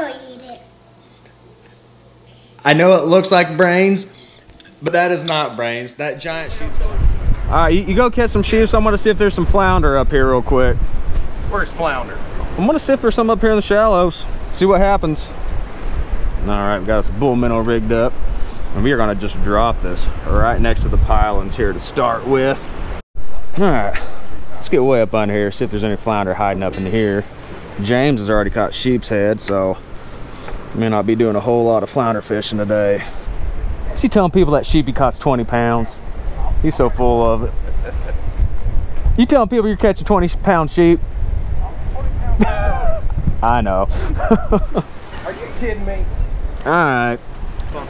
gonna eat it. I know it looks like brains, but that is not brains. That giant sheep's All right, you, you go catch some sheep. So I'm gonna see if there's some flounder up here real quick. Where's Flounder? I'm gonna see if there's some up here in the shallows. See what happens. All right, we got us a bull minnow rigged up. And we are gonna just drop this right next to the pilings here to start with. All right, let's get way up on here, see if there's any flounder hiding up in here. James has already caught sheep's head, so may not be doing a whole lot of flounder fishing today. Is he telling people that sheepy costs 20 pounds? He's so full of it. You telling people you're catching 20 pound sheep? I know. Are you kidding me? All right.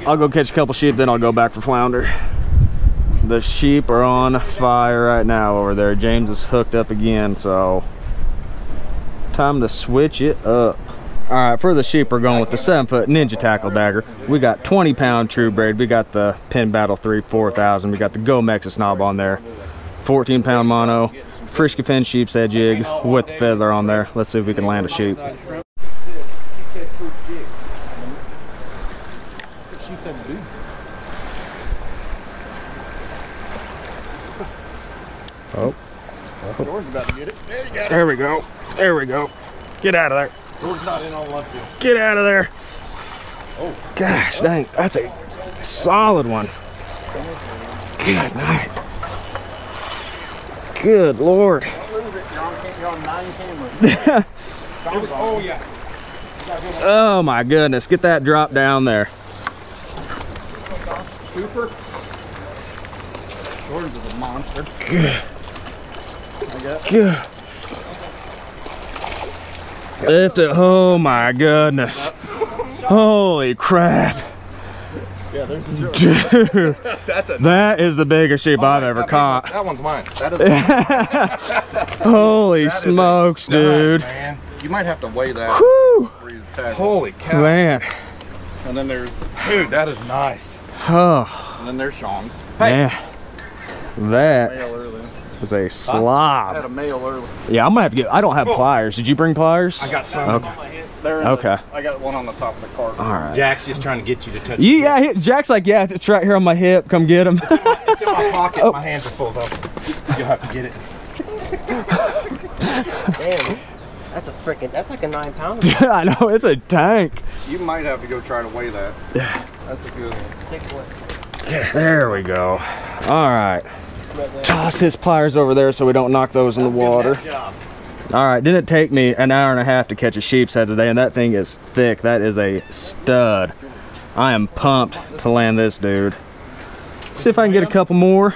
I'll go catch a couple sheep, then I'll go back for flounder. The sheep are on fire right now over there. James is hooked up again, so time to switch it up. All right, for the sheep, we're going with the seven foot ninja tackle dagger. We got 20 pound true braid. We got the Penn Battle 3 4000. We got the Gomexus knob on there. 14 pound mono, frisky fin sheep's head jig with the feather on there. Let's see if we can land a sheep. Oh. George's about to get it. There you go. There we go. There we go. Get out of there. George's not in on left Get out of there. Oh. Gosh dang, that's a solid one. Good night. Good lord. Lose it, be on nine cameras. oh, yeah. Oh my goodness. Get that drop down there. Cooper. Is a monster. I got Good. Lift it. Oh my goodness. Holy crap. Yeah, there's the. Dude, That's a that is the biggest sheep I've ever that- caught. That one's mine. That is Holy that is a smokes, stud, dude. Man. You might have to weigh that. Whew. for your tackle. Holy cow. Man. And then there's Dude, that is nice. Oh, and then there's Sean's. man. That Male early. Is a I had slob. a male early. Yeah, I'm gonna have to get, I don't have oh. pliers. Did you bring pliers? I got some. Okay. There. in Okay. The, I got one on the top of the cart. All right. Jack's just trying to get you to touch Yeah, yeah, he- Jack's like, yeah, it's right here on my hip. Come get him. It's in my pocket. Oh. My hands are full though. You'll have to get it. Damn, that's a freaking, that's like a nine pounder. I know, it's a tank. You might have to go try to weigh that. Yeah. That's a good one. Big boy. There we go. All right. Toss his pliers over there so we don't knock those in the water. All right, didn't it take me an hour and a half to catch a sheep's head today, and that thing is thick. That is a stud. I am pumped to land this dude. See if I can get a couple more,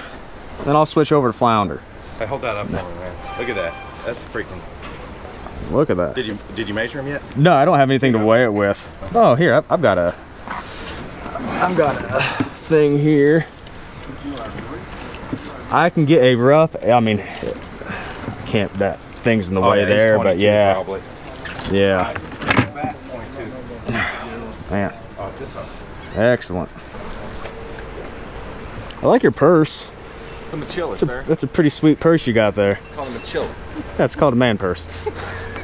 then I'll switch over to flounder. Hey, hold that up for me, man. Look at that. That's freaking. Look at that. Did you did you measure him yet? No, I don't have anything to weigh it with. Oh, here, I've, I've got a, I've got a thing here. I can get a rough, I mean, can't, that thing's in the Oh, way yeah, there, but yeah, Probably. yeah, man, Oh, excellent. I like your purse. It's a Mochila, That's a, that's a pretty sweet purse you got there. Call him a Mochila. That's called a man purse.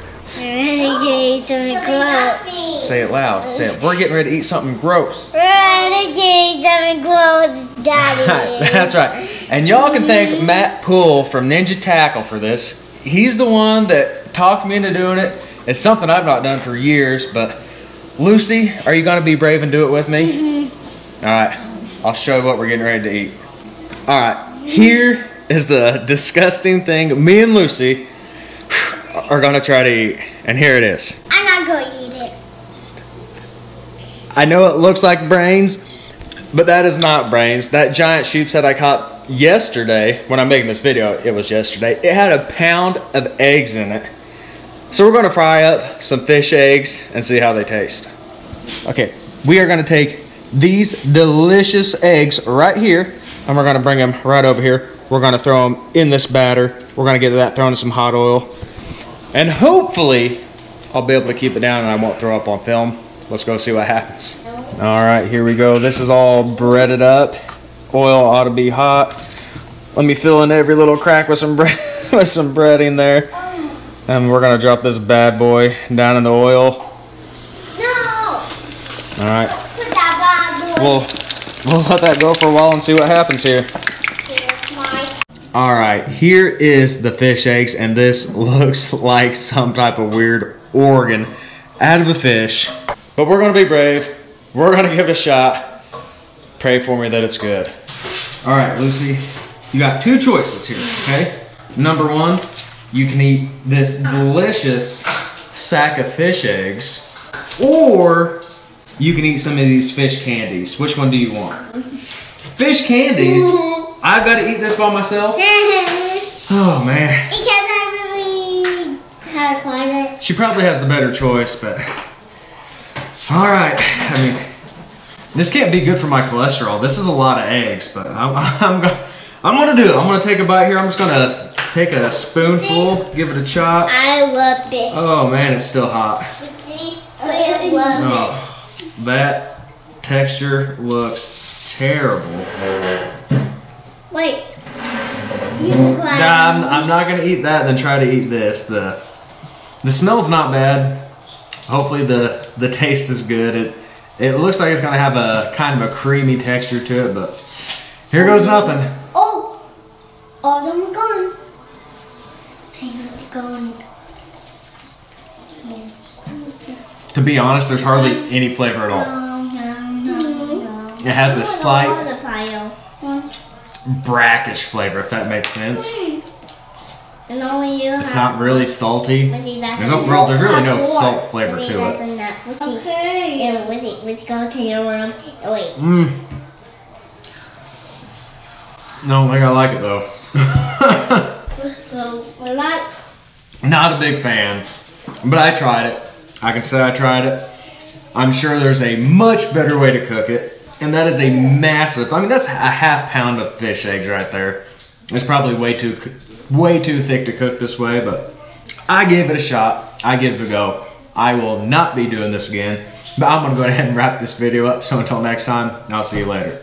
We're gonna eat something gross. Say it loud. Say it. We're getting ready to eat something gross. We're gonna eat something gross, Daddy. That's right. And y'all can thank Matt Poole from Ninja Tackle for this. He's the one that talked me into doing it. It's something I've not done for years, but Lucy, are you going to be brave and do it with me? Mm-hmm. All right. I'll show you what we're getting ready to eat. All right. Here is the disgusting thing me and Lucy are going to try to eat. And here it is. I'm not gonna eat it. I know it looks like brains, but that is not brains. That giant sheep's head I caught yesterday, when I'm making this video, it was yesterday, it had a pound of eggs in it. So we're gonna fry up some fish eggs and see how they taste. Okay, we are gonna take these delicious eggs right here, and we're gonna bring them right over here. We're gonna throw them in this batter. We're gonna get that thrown in some hot oil. And hopefully, I'll be able to keep it down and I won't throw up on film. Let's go see what happens. All right, here we go. This is all breaded up. Oil ought to be hot. Let me fill in every little crack with some bread, with some breading there. And we're gonna drop this bad boy down in the oil. No. All right, Put that bad boy. we'll we'll let that go for a while and see what happens here. All right, here is the fish eggs, and this looks like some type of weird organ out of a fish. But we're gonna be brave. We're gonna give it a shot. Pray for me that it's good. All right, Lucy, you got two choices here, okay? Number one, you can eat this delicious sack of fish eggs, or you can eat some of these fish candies. Which one do you want? Fish candies? I've got to eat this by myself? Mm-hmm. Oh man. Really had quite it. She probably has the better choice, but. Alright, I mean, this can't be good for my cholesterol. This is a lot of eggs, but I'm, I'm, go- I'm gonna do it. I'm gonna take a bite here. I'm just gonna take a spoonful, give it a chop. I love this. Oh man, it's still hot. I love Oh, that texture looks terrible. it. Wait. You look like Nah, I'm, I'm not gonna eat that. Then try to eat this. The the smell's not bad. Hopefully the the taste is good. It it looks like it's gonna have a kind of a creamy texture to it, but here goes nothing. Oh! All of them gone. On, gone. To be honest, there's hardly any flavor at all. It has a slight. Brackish flavor, if that makes sense. And only you It's have- not really salty. There's, no, well, there's really no salt flavor to it. a nut. Wizzy. Okay. Yeah, Wizzy, let's go to your room. Oh, wait. Mm. No, I think I like it though. Let's go. We're not. Not a big fan, but I tried it. I can say I tried it. I'm sure there's a much better way to cook it, and that is a massive. I mean, that's a half pound of fish eggs right there. It's probably way too, way too thick to cook this way, but I gave it a shot. I give it a go. I will not be doing this again, but I'm gonna go ahead and wrap this video up. So until next time, I'll see you later.